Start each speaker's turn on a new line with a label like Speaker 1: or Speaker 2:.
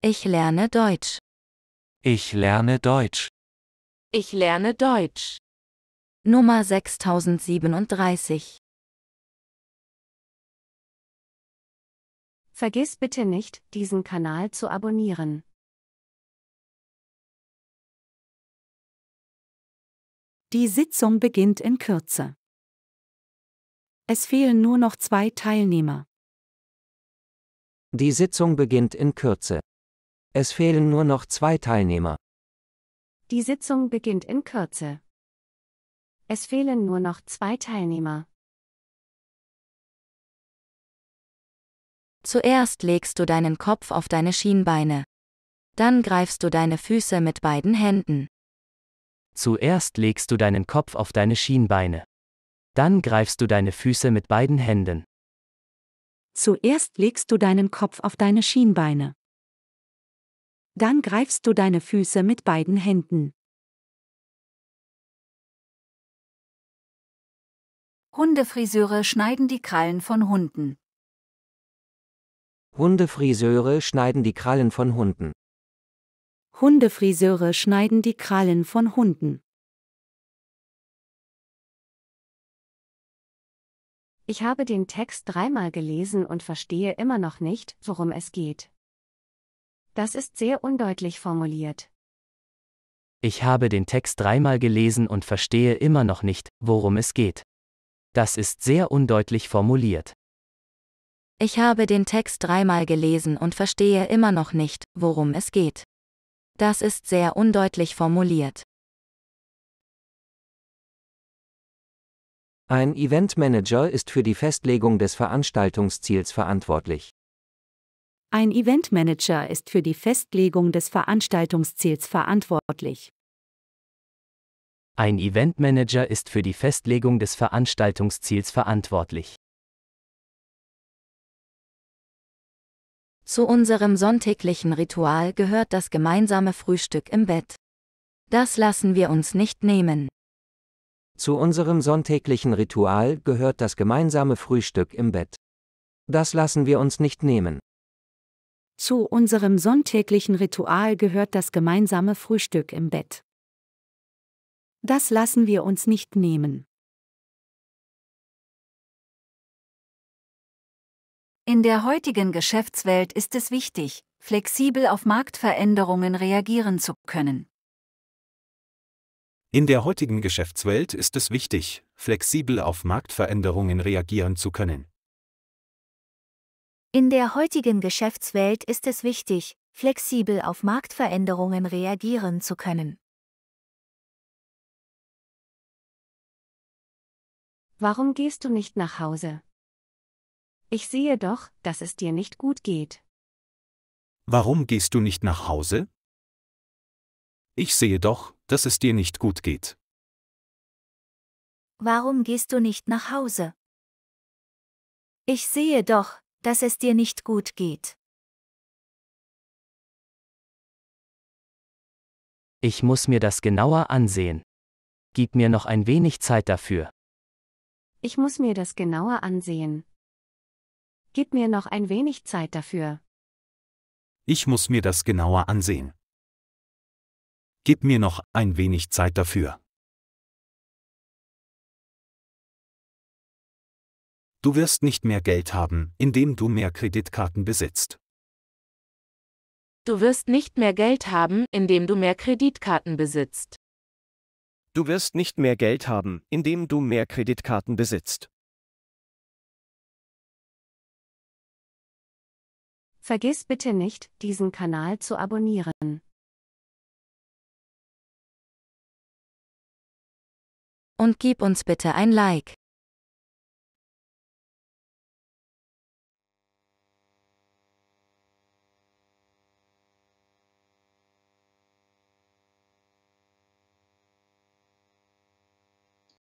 Speaker 1: Ich lerne Deutsch.
Speaker 2: Ich lerne Deutsch.
Speaker 3: Ich lerne Deutsch.
Speaker 1: Nummer 6037.
Speaker 4: Vergiss bitte nicht, diesen Kanal zu abonnieren.
Speaker 5: Die Sitzung beginnt in Kürze. Es fehlen nur noch zwei Teilnehmer.
Speaker 6: Die Sitzung beginnt in Kürze. Es fehlen nur noch zwei Teilnehmer.
Speaker 4: Die Sitzung beginnt in Kürze. Es fehlen nur noch zwei Teilnehmer.
Speaker 1: Zuerst legst du deinen Kopf auf deine Schienbeine. Dann greifst du deine Füße mit beiden Händen.
Speaker 2: Zuerst legst du deinen Kopf auf deine Schienbeine. Dann greifst du deine Füße mit beiden Händen.
Speaker 5: Zuerst legst du deinen Kopf auf deine Schienbeine. Dann greifst du deine Füße mit beiden Händen.
Speaker 7: Hundefriseure schneiden die Krallen von Hunden.
Speaker 6: Hundefriseure schneiden die Krallen von Hunden.
Speaker 5: Hundefriseure schneiden die Krallen von Hunden.
Speaker 4: Ich habe den Text dreimal gelesen und verstehe immer noch nicht, worum es geht. Das ist sehr undeutlich formuliert.
Speaker 2: Ich habe den Text dreimal gelesen und verstehe immer noch nicht, worum es geht. Das ist sehr undeutlich formuliert.
Speaker 1: Ich habe den Text dreimal gelesen und verstehe immer noch nicht, worum es geht. Das ist sehr undeutlich formuliert.
Speaker 6: Ein Eventmanager ist für die Festlegung des Veranstaltungsziels verantwortlich.
Speaker 5: Ein Eventmanager ist für die Festlegung des Veranstaltungsziels verantwortlich.
Speaker 2: Ein Eventmanager ist für die Festlegung des Veranstaltungsziels verantwortlich.
Speaker 1: Zu unserem sonntäglichen Ritual gehört das gemeinsame Frühstück im Bett. Das lassen wir uns nicht nehmen.
Speaker 6: Zu unserem sonntäglichen Ritual gehört das gemeinsame Frühstück im Bett. Das lassen wir uns nicht nehmen.
Speaker 5: Zu unserem sonntäglichen Ritual gehört das gemeinsame Frühstück im Bett. Das lassen wir uns nicht nehmen.
Speaker 7: In der heutigen Geschäftswelt ist es wichtig, flexibel auf Marktveränderungen reagieren zu können.
Speaker 8: In der heutigen Geschäftswelt ist es wichtig, flexibel auf Marktveränderungen reagieren zu können.
Speaker 9: In der heutigen Geschäftswelt ist es wichtig, flexibel auf Marktveränderungen reagieren zu können.
Speaker 4: Warum gehst du nicht nach Hause? Ich sehe doch, dass es dir nicht gut geht.
Speaker 8: Warum gehst du nicht nach Hause? Ich sehe doch, dass es dir nicht gut geht.
Speaker 9: Warum gehst du nicht nach Hause? Ich sehe doch, dass es dir nicht gut geht.
Speaker 2: Ich muss mir das genauer ansehen. Gib mir noch ein wenig Zeit dafür.
Speaker 4: Ich muss mir das genauer ansehen. Gib mir noch ein wenig Zeit dafür.
Speaker 8: Ich muss mir das genauer ansehen. Gib mir noch ein wenig Zeit dafür. Du wirst nicht mehr Geld haben, indem du mehr Kreditkarten besitzt.
Speaker 3: Du wirst nicht mehr Geld haben, indem du mehr Kreditkarten besitzt.
Speaker 10: Du wirst nicht mehr Geld haben, indem du mehr Kreditkarten besitzt.
Speaker 4: Vergiss bitte nicht, diesen Kanal zu abonnieren.
Speaker 1: Und gib uns bitte ein Like.